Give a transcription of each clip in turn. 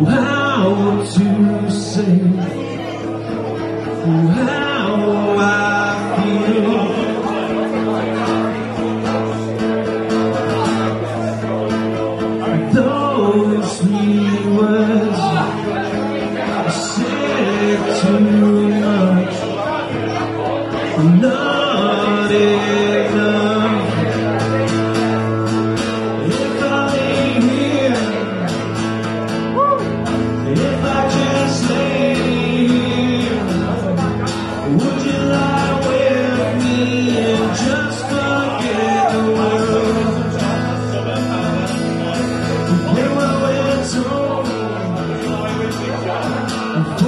loud to say. They were waiting to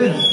doing?